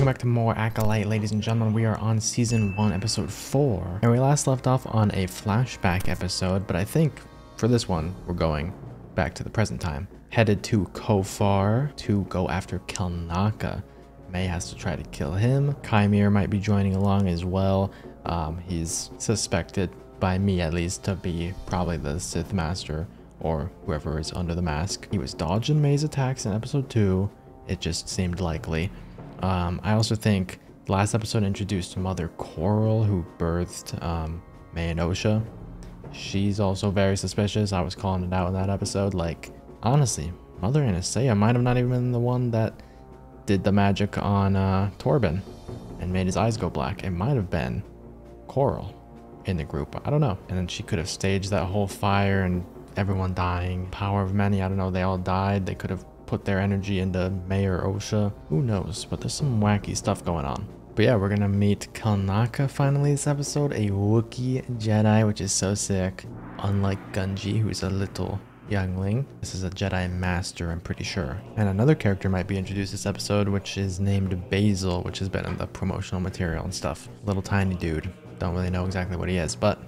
welcome back to more Acolyte, ladies and gentlemen. We are on Season 1, Episode 4. And we last left off on a flashback episode, but I think for this one, we're going back to the present time. Headed to Khofar to go after Kelnacca. May has to try to kill him. Qimir might be joining along as well. Um, he's suspected, by me at least, to be probably the Sith Master or whoever is under the mask. He was dodging May's attacks in Episode 2. It just seemed likely. Um, I also think last episode introduced Mother Koril, who birthed um, May and Osha. She's also very suspicious. I was calling it out in that episode. Like, honestly, Mother Anastasia might have not even been the one that did the magic on uh, Torbin and made his eyes go black. It might have been Koril in the group. I don't know. And then she could have staged that whole fire and everyone dying. Power of many. I don't know. They all died. They could have put their energy into Mayor Osha. Who knows? But there's some wacky stuff going on. But yeah, we're gonna meet Kelnacca finally this episode, a Wookiee Jedi, which is so sick. Unlike Gunji, who's a little youngling. This is a Jedi Master, I'm pretty sure. And another character might be introduced this episode, which is named Basil, which has been in the promotional material and stuff. Little tiny dude. Don't really know exactly what he is, but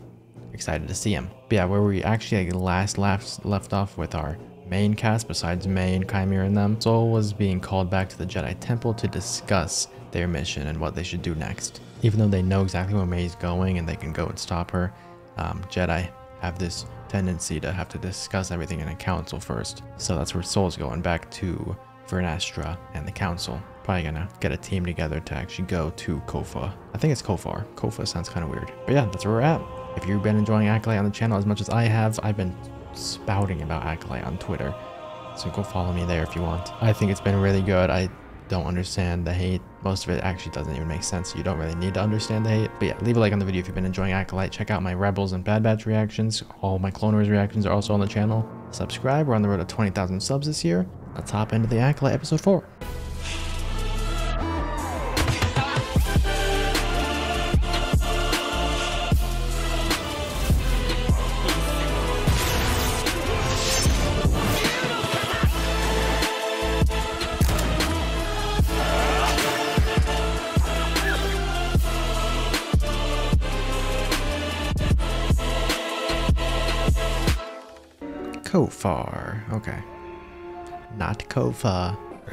excited to see him. But yeah, where we actually last left, left off with our main cast besides May and Qimir and them. Sol was being called back to the Jedi Temple to discuss their mission and what they should do next. Even though they know exactly where May is going and they can go and stop her, um, Jedi have this tendency to have to discuss everything in a council first. So that's where Sol's going, back to Vernestra and the council. Probably gonna get a team together to actually go to Kofa. I think it's Khofar. Kofa sounds kind of weird. But yeah, that's where we're at. If you've been enjoying Acolyte on the channel as much as I have, I've been spouting about Acolyte on Twitter. So go follow me there if you want. I think it's been really good. I don't understand the hate. Most of it actually doesn't even make sense. You don't really need to understand the hate. But yeah, leave a like on the video if you've been enjoying Acolyte. Check out my Rebels and Bad Batch reactions. All my Clone Wars reactions are also on the channel. Subscribe. We're on the road to 20,000 subs this year. Let's hop into the Acolyte episode 4. Khofar. Okay. Not Kofa.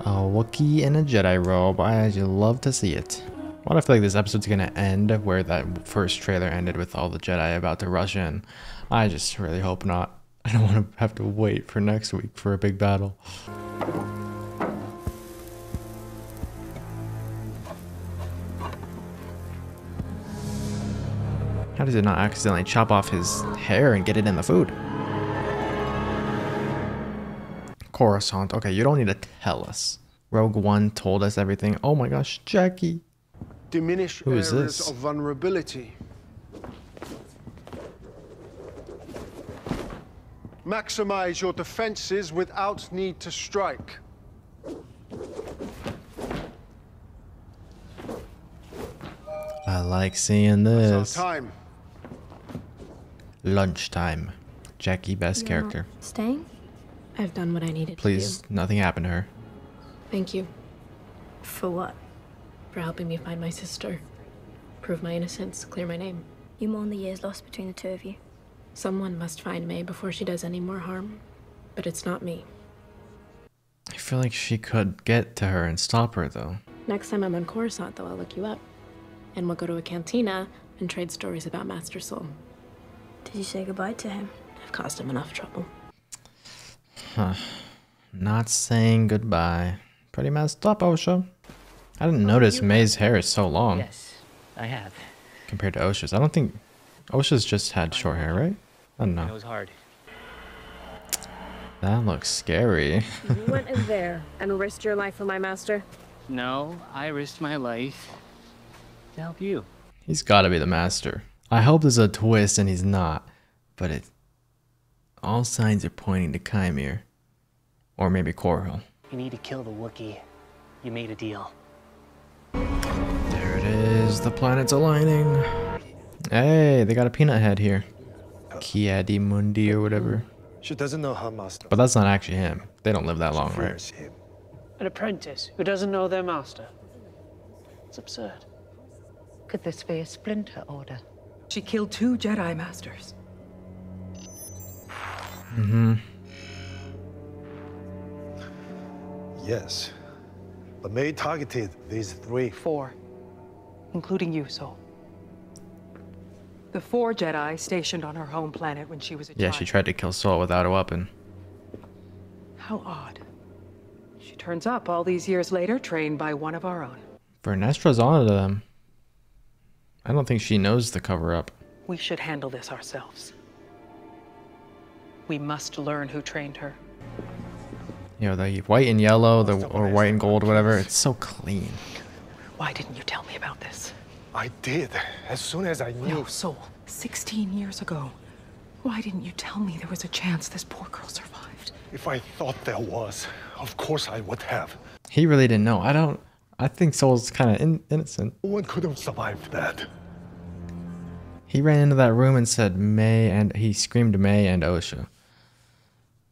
a Wookiee in a Jedi robe. I just love to see it. Do I feel like this episode's gonna end where that first trailer ended with all the Jedi about to rush in? I just really hope not. I don't want to have to wait for next week for a big battle. How does it not accidentally chop off his hair and get it in the food? Coruscant. Okay, you don't need to tell us. Rogue One told us everything. Oh my gosh, Jecki. Diminish Who is areas this? of vulnerability. Maximize your defenses without need to strike. I like seeing this. time. Lunchtime. Jecki, best You're character. not Staying? I've done what I needed Please, to do. nothing happened to her. Thank you For what? for helping me find my sister. Prove my innocence, clear my name. You mourn the years lost between the two of you. Someone must find May before she does any more harm. But it's not me. I feel like she could get to her and stop her, though. Next time I'm on Coruscant, though, I'll look you up. And we'll go to a cantina and trade stories about Master Sol. Did you say goodbye to him? I've caused him enough trouble. Not saying goodbye. Pretty messed up, Osha. I didn't oh, notice May's hair is so long Yes, I have. compared to Osha's. I don't think Osha's just had short hair, right? I don't know. It know. was hard. That looks scary. You went in there and risked your life for my master. No, I risked my life to help you. He's got to be the master. I hope there's a twist and he's not, but it. All signs are pointing to Qimir, or maybe Koril. You need to kill the Wookiee. You made a deal. There it is. The planets aligning. Hey, they got a peanut head here. Ki-Adi-Mundi or whatever. She doesn't know her master But that's not actually him. They don't live that long, right? him. An apprentice who doesn't know their master. It's absurd. Could this be a splinter order? She killed two Jedi Masters. Mm-hmm. Yes. But May targeted these three. Four. Including you, Sol. The four Jedi stationed on her home planet when she was a Yeah, child. she tried to kill Sol without a weapon. How odd. She turns up all these years later, trained by one of our own. Vernestra's on to them. I don't think she knows the cover up. We should handle this ourselves. We must learn who trained her. You know, the white and yellow, the or white and gold, whatever. It's so clean. Why didn't you tell me about this? I did, as soon as I knew. No, Sol. 16 years ago. Why didn't you tell me there was a chance this poor girl survived? If I thought there was, of course I would have. He really didn't know. I don't. I think Sol's kind of in, innocent. No one could have survived that. He ran into that room and said May, and he screamed May and Osha.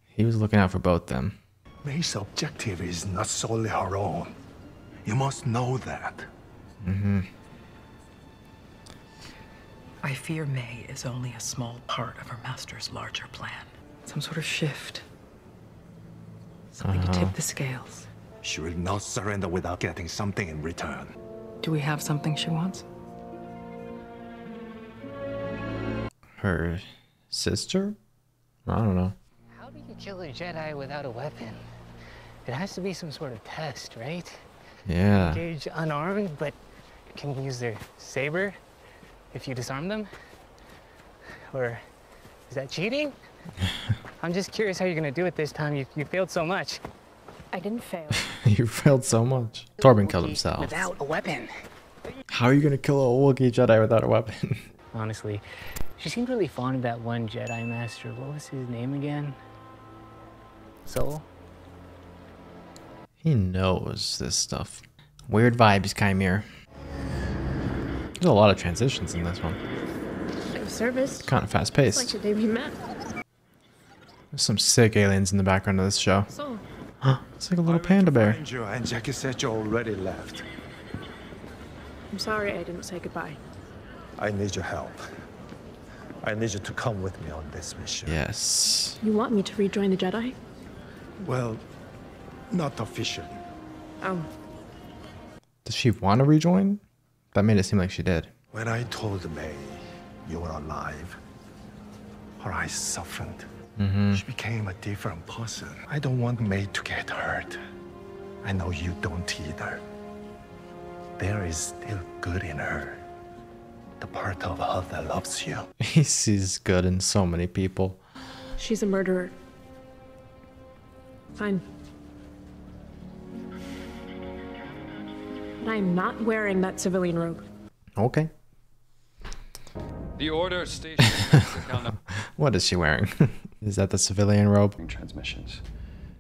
He was looking out for both them. May's objective is not solely her own. You must know that. Mm-hmm. I fear May is only a small part of her master's larger plan. Some sort of shift. Something to Uh-huh. tip the scales. She will not surrender without getting something in return. Do we have something she wants? Her sister? I don't know. How do you kill a Jedi without a weapon? It has to be some sort of test, right? Yeah. Engage unarmed, but can use their saber if you disarm them? Or is that cheating? I'm just curious how you're gonna do it this time. You, you failed so much. I didn't fail. you failed so much. Torbin killed himself. Without a weapon. How are you gonna kill a Wookiee Jedi without a weapon? Honestly, she seemed really fond of that one Jedi Master. What was his name again? Sol? he knows this stuff. Weird vibes, Chimere. There's a lot of transitions in this one. Service. Kind of fast It's like paced. the day we met. There's some sick aliens in the background of this show. So, Huh, it's like a little panda bear. Find you, and Jecki said you already left. I'm sorry I didn't say goodbye. I need your help. I need you to come with me on this mission. Yes. You want me to rejoin the Jedi? Well, not officially. Oh, Does she want to rejoin? That made it seem like she did. When I told May you were alive, her eyes softened. Mm-hmm. She became a different person. I don't want May to get hurt. I know you don't either. There is still good in her. The part of her that loves you. He sees good in so many people. she's a murderer. Fine. But I'm not wearing that civilian robe. Okay. The order station master What is she wearing? is that the civilian robe? transmissions.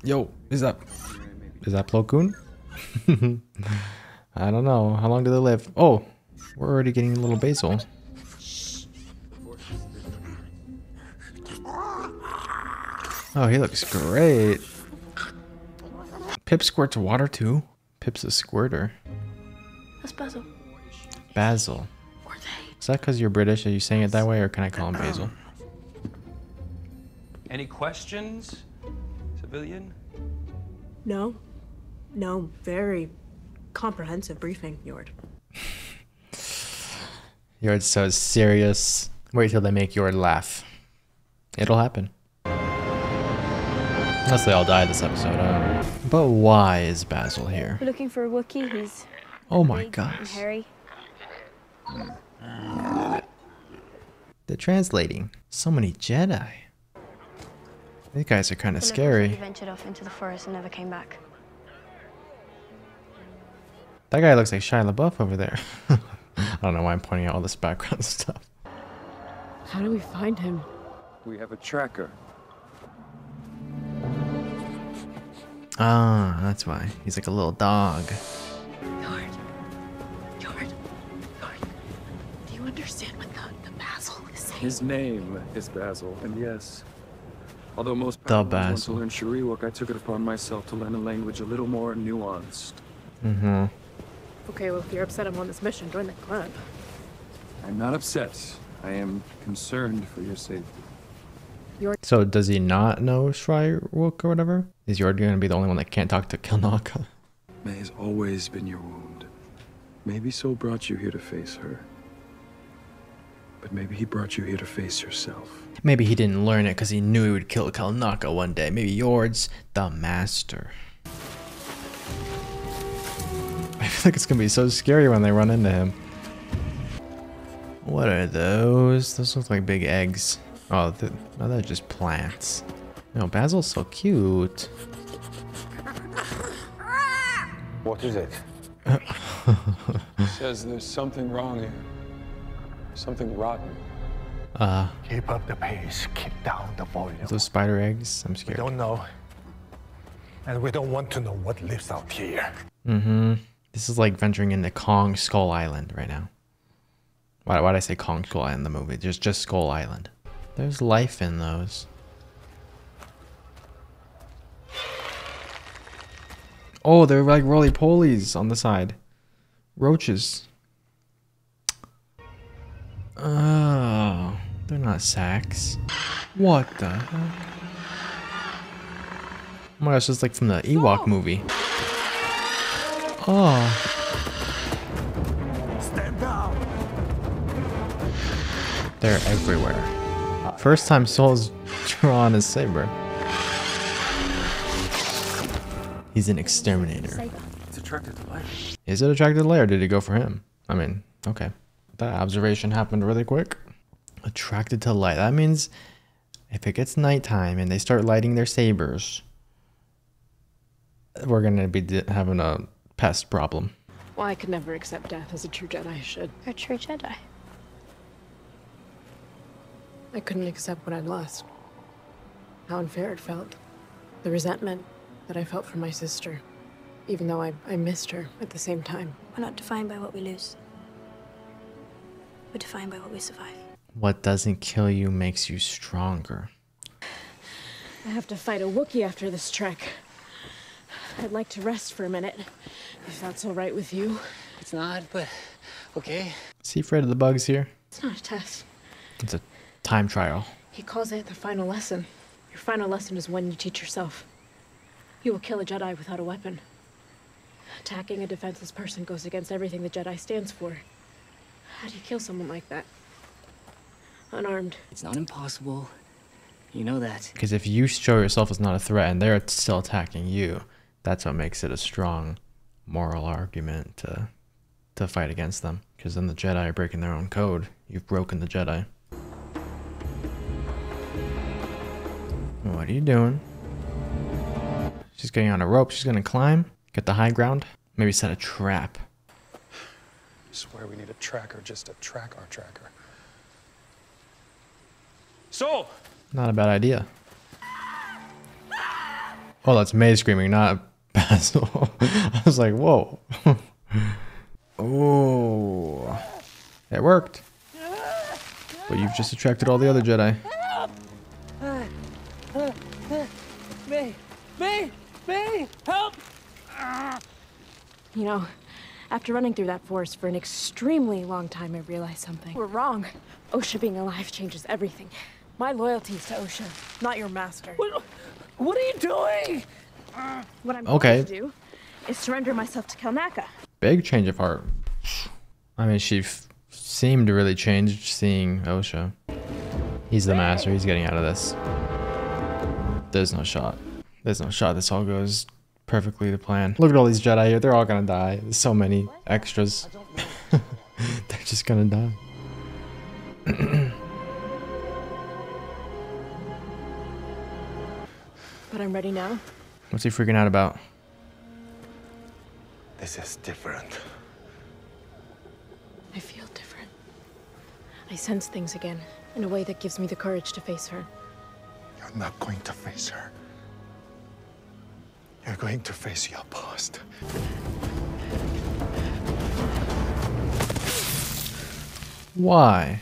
Yo, is that is that Plo Koon? I don't know. How long do they live? Oh, we're already getting a little basil. Oh, he looks great. Pip squirts water too. Pip's a squirter. That's Basil. Basil. Is that because you're British? Are you saying it that way, or can I call him um. Basil? Any questions, civilian? No. No, very comprehensive briefing, Yord. You're so serious. Wait till they make your laugh. It'll happen. Unless they all die this episode, I don't know. But why is Basil here? We're looking for a Wookiee. He's Oh my gosh. hairy. They're translating. So many Jedi. These guys are kind of It looks like scary. He ventured off into the forest and never came back. That guy looks like Shia LaBeouf over there. I don't know why I'm pointing out all this background stuff. How do we find him? We have a tracker. Ah, that's why. He's like a little dog. Yord. Yord. Yord. Do you understand what the, the Basil is saying? His name is Basil, and yes, Although most The Padawans want to learn Shyriiwook, I took it upon myself to learn a language a little more nuanced. Mm-hmm. Okay, well, if you're upset I'm on this mission, join the club. I'm not upset. I am concerned for your safety. So does he not know Shyriiwook or whatever? Is Yord gonna be the only one that can't talk to Kelnacca? May has always been your wound. Maybe Sol brought you here to face her. But maybe he brought you here to face yourself. Maybe he didn't learn it because he knew he would kill Kelnacca one day. Maybe Yord's the master. Like it's gonna be so scary when they run into him. What are those? Those look like big eggs. Oh, th oh they're just plants. No, Basil's so cute. What is it? he Says there's something wrong here. Something rotten. Uh, Keep up the pace. Keep down the volume. those spider eggs. I'm We scared. don't know. And we don't want to know what lives out here. Mm-hmm. This is like venturing into Kong Skull Island right now. Why why'd I say Kong Skull Island in the movie? Just just Skull Island. There's life in those. Oh, they're like roly polies on the side. Roaches. Oh, they're not sacks. What the hell? Oh my gosh, it's like from the Ewok movie. Oh. Stand down. They're everywhere. First time Sol's drawn a saber. He's an exterminator. It's attracted to life. Is it attracted to light or did it go for him? I mean, okay. That observation happened really quick. Attracted to light. That means if it gets nighttime and they start lighting their sabers, we're gonna be having a pest problem. Well, I could never accept death as a true Jedi should. You're a true Jedi. I couldn't accept what I'd lost. How unfair it felt. The resentment that I felt for my sister. Even though I, I missed her at the same time. We're not defined by what we lose. We're defined by what we survive. What doesn't kill you makes you stronger. I have to fight a Wookiee after this trek. I'd like to rest for a minute, if that's all right with you. It's not, but okay. Is he afraid of the bugs here? It's not a test. It's a time trial. He calls it the final lesson. Your final lesson is when you teach yourself. You will kill a Jedi without a weapon. Attacking a defenseless person goes against everything the Jedi stands for. How do you kill someone like that? Unarmed. It's not impossible. You know that. Because if you show yourself as not a threat and they're still attacking you, that's what makes it a strong moral argument to to fight against them. Because then the Jedi are breaking their own code. You've broken the Jedi. What are you doing? She's getting on a rope. She's gonna climb, get the high ground, maybe set a trap. Swear we need a tracker just to track our tracker. So, Not a bad idea. Oh, that's May screaming, not Basil. I was like, whoa. oh. It worked. But you've just attracted all the other Jedi. May! May! May! Help! You know, after running through that forest for an extremely long time, I realized something. We're wrong. OSHA being alive changes everything. My loyalty is to OSHA, not your master. What, what are you doing? What I'm Okay. going to do is surrender myself to Kelnacca. Big change of heart. I mean, she f- seemed to really change seeing Osha. He's the master. He's getting out of this. There's no shot. There's no shot. This all goes perfectly to plan. Look at all these Jedi here. They're all gonna die. There's so many extras. They're just gonna die. But I'm ready now. What's he freaking out about? This is different. I feel different. I sense things again in a way that gives me the courage to face her. You're not going to face her. You're going to face your past. Why?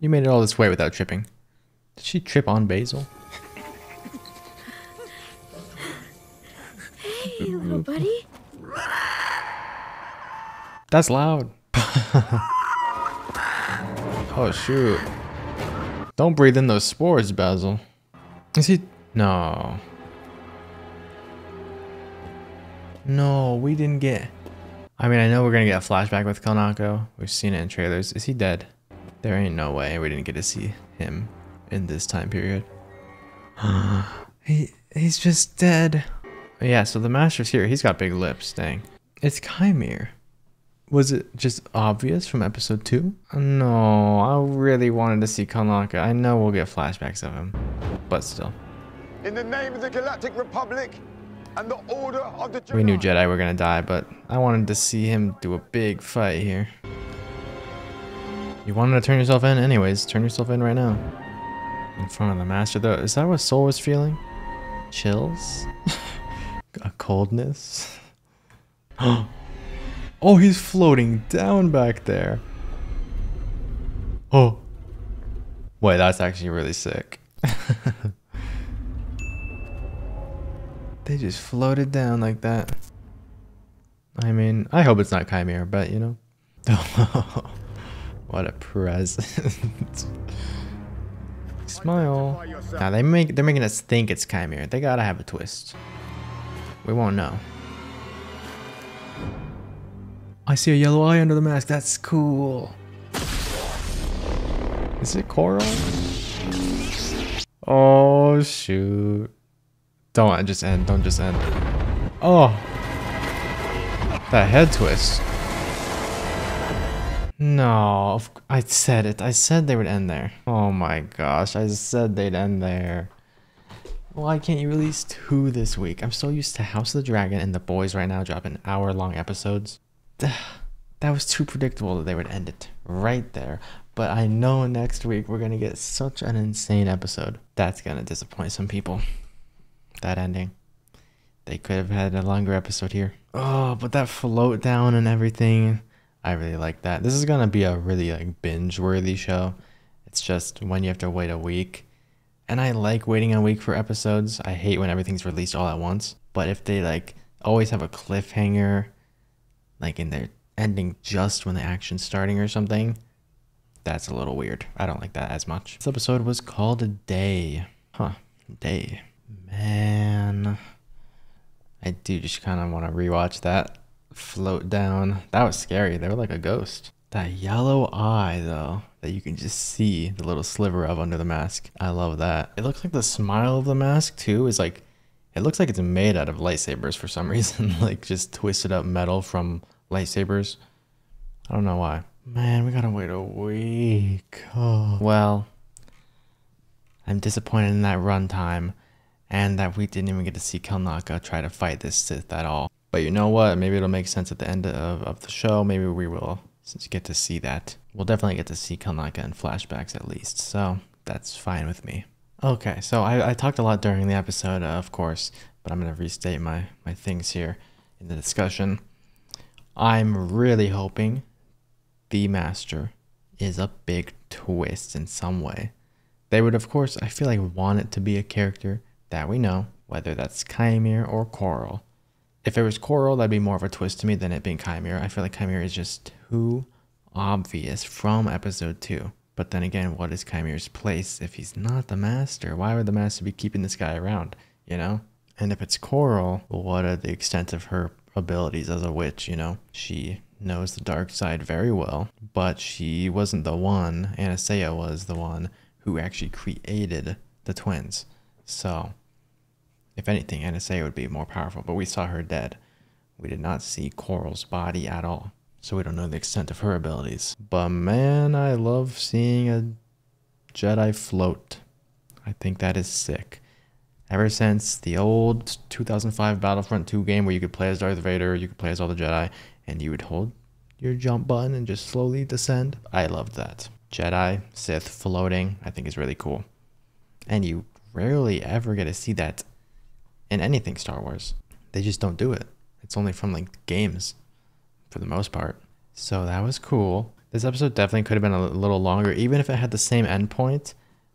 You made it all this way without tripping. Did she trip on Basil? Little buddy. That's loud. oh shoot. Don't breathe in those spores, Basil. Is he? No. No, we didn't get... I mean, I know we're gonna get a flashback with Kanako. We've seen it in trailers. Is he dead? There ain't no way we didn't get to see him in this time period. he He's just dead. Yeah, so the Master's here. He's got big lips, dang. It's Qimir. Was it just obvious from episode 2? No, I really wanted to see Kanaka. I know we'll get flashbacks of him, but still. In the name of the Galactic Republic and the Order of the Jedi. We knew Jedi were gonna die, but I wanted to see him do a big fight here. You wanted to turn yourself in? Anyways, turn yourself in right now. In front of the Master, though. Is that what Sol was feeling? Chills? a coldness? oh, he's floating down back there. Oh. Wait, that's actually really sick. they just floated down like that. I mean, I hope it's not Chimera, but you know. what a present. Smile. Now they make they're making us think it's Chimera. They gotta have a twist. We won't know. I see a yellow eye under the mask. That's cool. Is it coral? Oh shoot. Don't just end. Don't just end. Oh. That head twist. No, I said it. I said they would end there. Oh my gosh, I said they'd end there. Why can't you release two this week? I'm so used to House of the Dragon and The Boys right now dropping hour-long episodes. That was too predictable that they would end it right there. But I know next week we're going to get such an insane episode. That's going to disappoint some people. That ending. They could have had a longer episode here. Oh, but that float down and everything. I really like that. This is gonna be a really like binge worthy show. It's just when you have to wait a week. And I like waiting a week for episodes. I hate when everything's released all at once. But if they like always have a cliffhanger, like in their ending just when the action's starting or something, that's a little weird. I don't like that as much. This episode was called a day. Huh. Day. Man. I do just kind of want to rewatch that float down. That was scary. They were like a ghost. That yellow eye, though, that you can just see the little sliver of under the mask. I love that. It looks like the smile of the mask, too, is like, it looks like it's made out of lightsabers for some reason. like, just twisted up metal from lightsabers. I don't know why. Man, we gotta wait a week. Oh. Well, I'm disappointed in that runtime and that we didn't even get to see Kelnacca try to fight this Sith at all. But you know what? Maybe it'll make sense at the end of, of the show. Maybe we will since you get to see that. We'll definitely get to see Kanaka in flashbacks at least. So that's fine with me. Okay, so I, I talked a lot during the episode, uh, of course, but I'm going to restate my, my things here in the discussion. I'm really hoping the Master is a big twist in some way. They would, of course, I feel like, want it to be a character that we know, whether that's Chimera or Koril. If it was Koril, that'd be more of a twist to me than it being Chimera. I feel like Chimera is just too obvious from episode 2. But then again, what is Chimera's place if he's not the master? Why would the master be keeping this guy around, you know? And if it's Koril, what are the extent of her abilities as a witch, you know? She knows the dark side very well, but she wasn't the one, Anastasia was the one who actually created the twins. So, if anything, Anastasia would be more powerful, but we saw her dead. We did not see Koril's body at all, so we don't know the extent of her abilities. But man, I love seeing a Jedi float. I think that is sick. Ever since the old 2005 Battlefront 2 game where you could play as Darth Vader, you could play as all the Jedi, and you would hold your jump button and just slowly descend. I loved that. Jedi, Sith floating, I think is really cool. And you rarely ever get to see that in anything Star Wars. They just don't do it. It's only from like games for the most part. So that was cool. This episode definitely could have been a little longer, even if it had the same endpoint.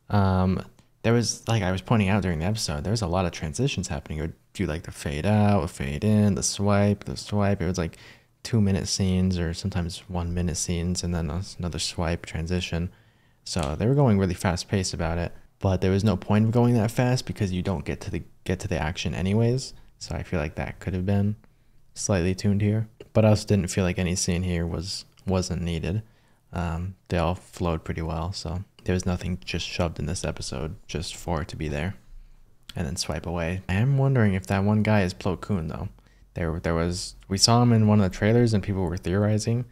Um, there was like I was pointing out during the episode, there was a lot of transitions happening. It would do like the fade out, fade in, the swipe, the swipe. It was like two minute scenes or sometimes one minute scenes and then another swipe transition. So they were going really fast paced about it, but there was no point of going that fast because you don't get to the get to the action anyways. So I feel like that could have been slightly tuned here, but I also didn't feel like any scene here was wasn't needed. Um, they all flowed pretty well, so there was nothing just shoved in this episode just for it to be there and then swipe away. I am wondering if that one guy is Plo Koon though. There, there was we saw him in one of the trailers, and people were theorizing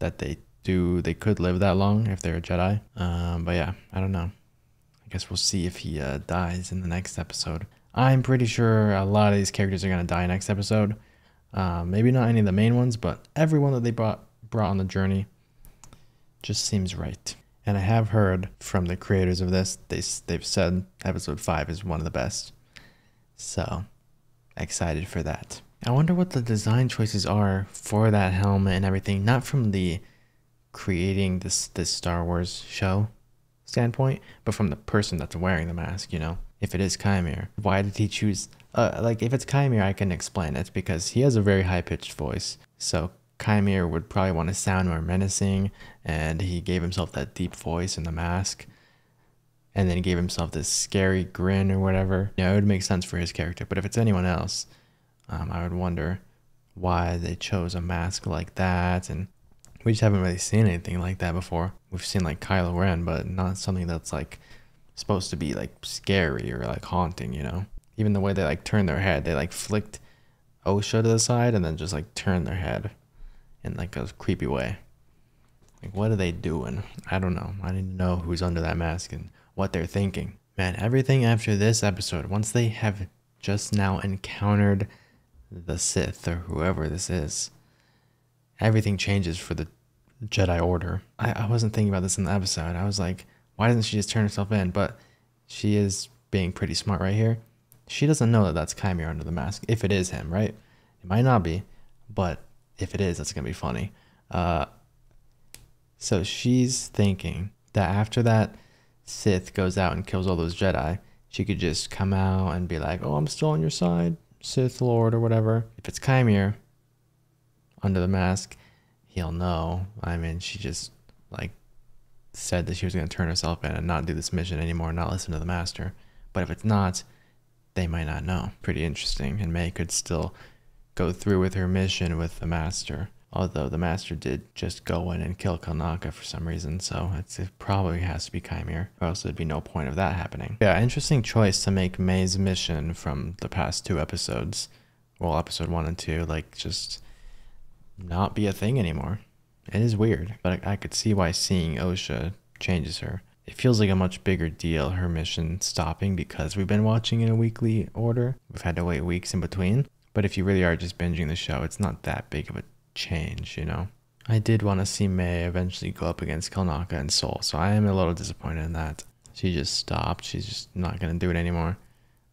that they do they could live that long if they're a Jedi. Um, but yeah, I don't know. I guess we'll see if he uh, dies in the next episode. I'm pretty sure a lot of these characters are gonna die next episode. Uh, maybe not any of the main ones, but everyone that they brought brought on the journey just seems right. And I have heard from the creators of this, they they've said episode five is one of the best. So excited for that. I wonder what the design choices are for that helmet and everything, not from the creating this this Star Wars show standpoint, but from the person that's wearing the mask, you know. If it is Qimir, why did he choose uh, like if it's Qimir, I can explain it because he has a very high pitched voice. So Qimir would probably want to sound more menacing, and he gave himself that deep voice in the mask. And then he gave himself this scary grin or whatever. Yeah, it would make sense for his character. But if it's anyone else, um, I would wonder why they chose a mask like that. And we just haven't really seen anything like that before. We've seen like Kylo Ren, but not something that's like supposed to be like scary or like haunting, you know? Even the way they like turned their head, they like flicked Osha to the side and then just like turned their head in like a creepy way. Like, what are they doing? I don't know. I to know who's under that mask and what they're thinking. Man, everything after this episode, once they have just now encountered the Sith or whoever this is, everything changes for the Jedi Order. I, I wasn't thinking about this in the episode. I was like, why doesn't she just turn herself in? But she is being pretty smart right here. She doesn't know that that's Qimir under the mask, if it is him, right? It might not be, but if it is, that's gonna be funny. Uh, so she's thinking that after that Sith goes out and kills all those Jedi, she could just come out and be like, "Oh, I'm still on your side, Sith Lord or whatever." If it's Qimir under the mask, he'll know. I mean, she just like said that she was gonna turn herself in and not do this mission anymore, not listen to the Master. But if it's not, they might not know. Pretty interesting, and May could still go through with her mission with the Master. Although the Master did just go in and kill Kelnacca for some reason, so it probably has to be Qimir, or else there'd be no point of that happening. Yeah, interesting choice to make May's mission from the past two episodes, well, episode one and two, like just not be a thing anymore. It is weird, but I could see why seeing Osha changes her. It feels like a much bigger deal, her mission stopping, because we've been watching in a weekly order. We've had to wait weeks in between. But if you really are just binging the show, it's not that big of a change, you know? I did want to see May eventually go up against Kelnacca and Sol, so I am a little disappointed in that. She just stopped. She's just not going to do it anymore.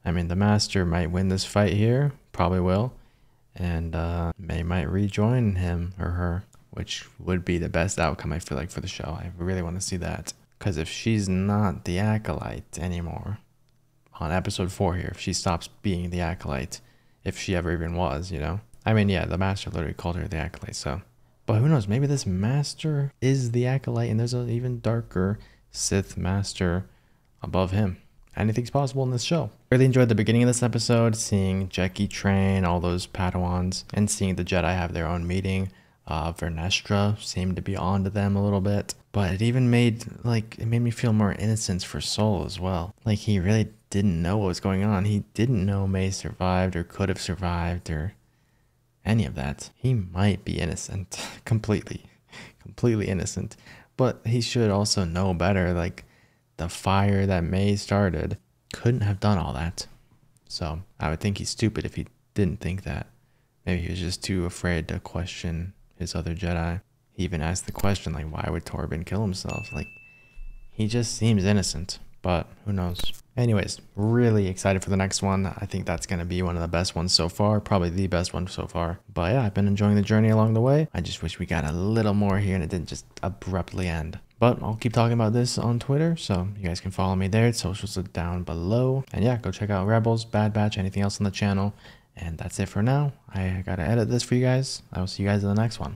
I mean, the Master might win this fight here, probably will, and uh, May might rejoin him or her, which would be the best outcome, I feel like, for the show. I really want to see that. Because if she's not the Acolyte anymore, on episode 4 here, if she stops being the Acolyte, if she ever even was, you know? I mean, yeah, the master literally called her the acolyte, so. But who knows? Maybe this master is the acolyte and there's an even darker Sith master above him. Anything's possible in this show. Really enjoyed the beginning of this episode, seeing Jecki train all those Padawans and seeing the Jedi have their own meeting. Uh, Vernestra seemed to be onto them a little bit, but it even made like it made me feel more innocence for Sol as well. Like he really didn't know what was going on. He didn't know May survived or could have survived or any of that. He might be innocent, completely, completely innocent. But he should also know better. Like the fire that May started couldn't have done all that. So I would think he's stupid if he didn't think that. Maybe he was just too afraid to question his other Jedi. He even asked the question, like, why would Torbin kill himself? Like, he just seems innocent, but who knows? Anyways, really excited for the next one. I think that's going to be one of the best ones so far, probably the best one so far. But yeah, I've been enjoying the journey along the way. I just wish we got a little more here and it didn't just abruptly end. But I'll keep talking about this on Twitter, so you guys can follow me there. Socials are down below. And yeah, go check out Rebels, Bad Batch, anything else on the channel. And that's it for now. I gotta edit this for you guys. I will see you guys in the next one.